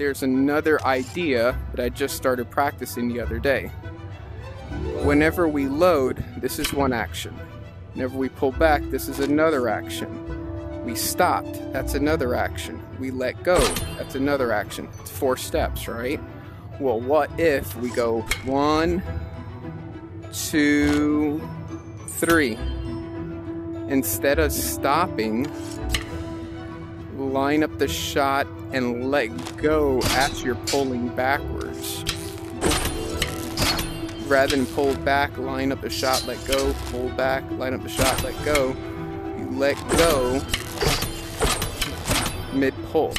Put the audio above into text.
there's another idea that I just started practicing the other day. Whenever we load, this is one action. Whenever we pull back, this is another action. We stopped, that's another action. We let go, that's another action. It's four steps, right? Well, what if we go one, two, three? Instead of stopping, line up the shot and let go as you're pulling backwards. Rather than pull back, line up the shot, let go, pull back, line up the shot, let go. You let go mid pull.